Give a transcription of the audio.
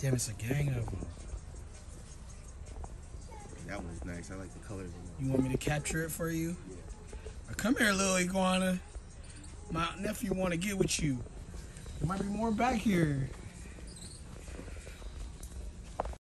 Damn, it's a gang of them. That one's nice. I like the colors. You want me to capture it for you? Yeah. come here, little iguana. My nephew want to get with you. There might be more back here.